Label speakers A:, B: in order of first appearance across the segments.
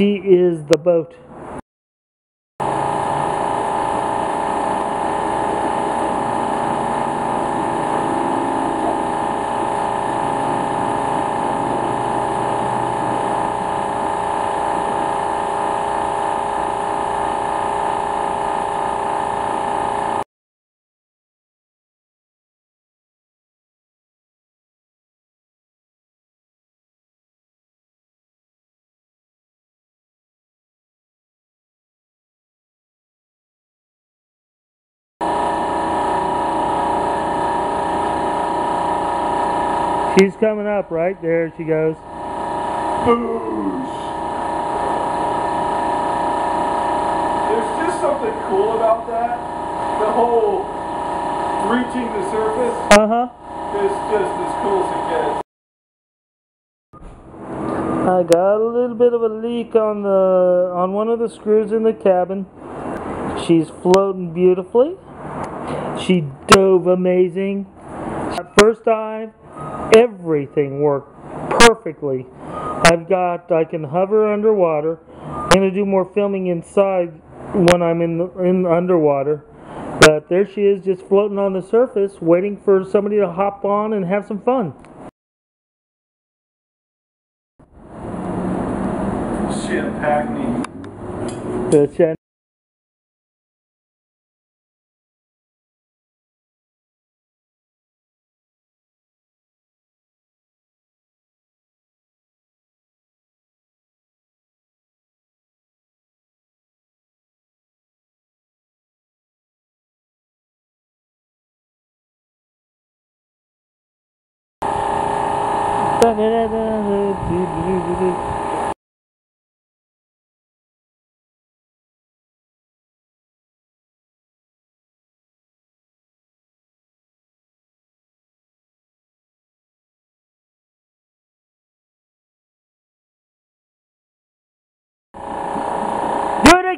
A: She is the boat. She's coming up, right? There she goes.
B: Boosh! There's just something cool about that. The whole reaching the surface
A: Uh huh.
B: is just as cool as it gets.
A: I got a little bit of a leak on the on one of the screws in the cabin. She's floating beautifully. She dove amazing. First dive, everything worked perfectly. I've got I can hover underwater. I'm gonna do more filming inside when I'm in the, in underwater. But there she is, just floating on the surface, waiting for somebody to hop on and have some fun.
B: Hackney.
A: The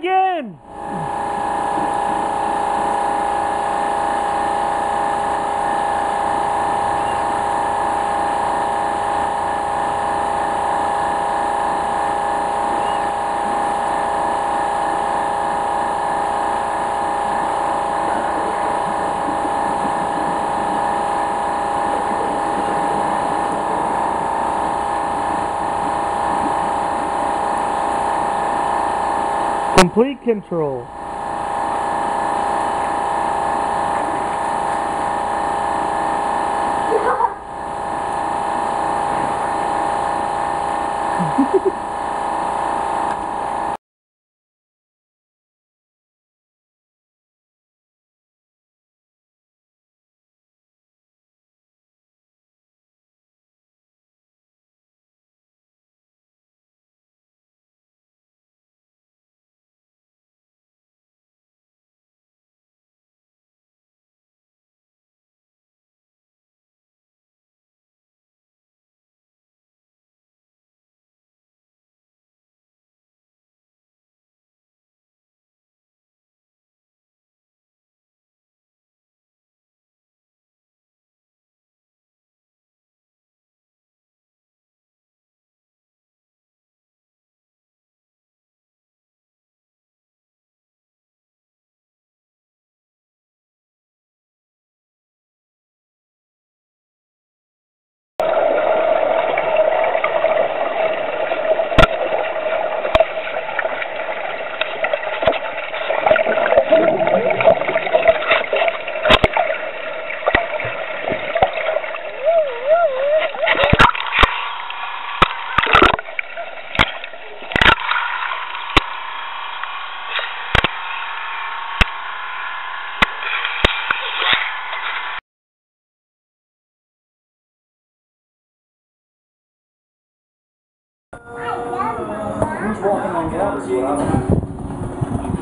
A: again! Complete control.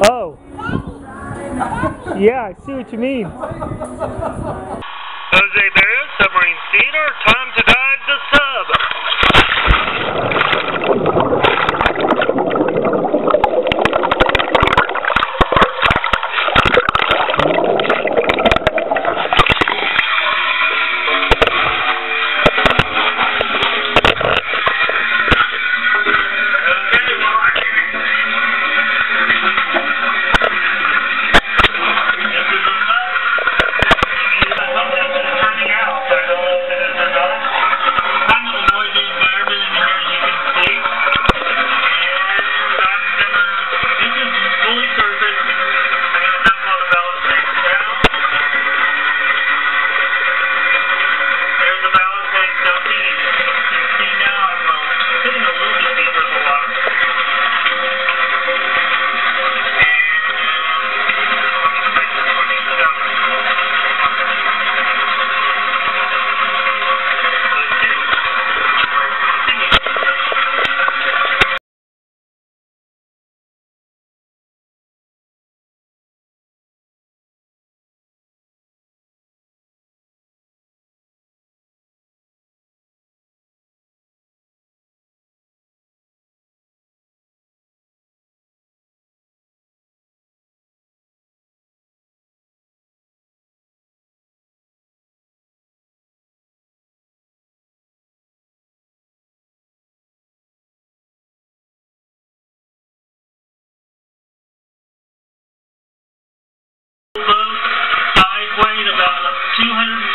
A: Oh. Yeah, I see what you mean. Jose Berrios, Submarine Theodor, time to dive 240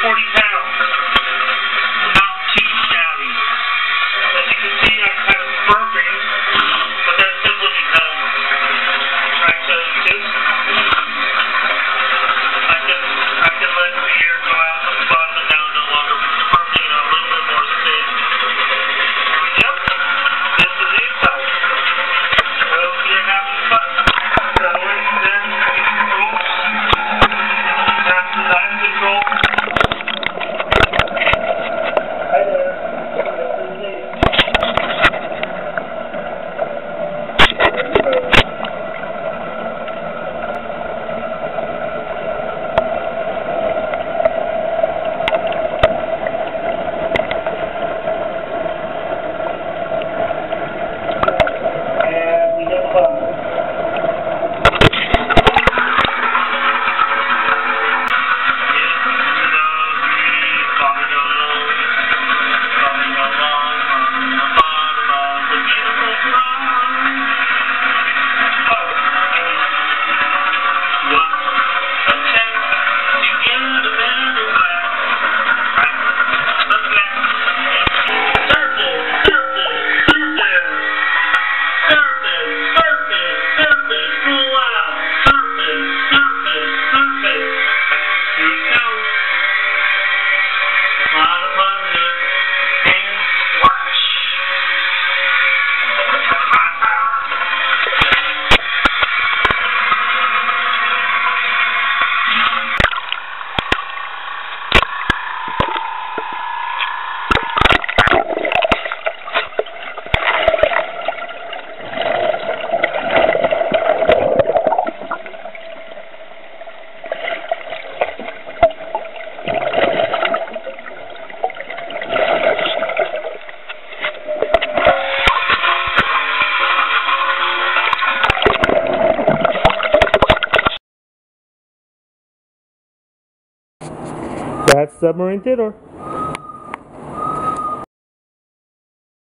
A: That's Submarine Theodor.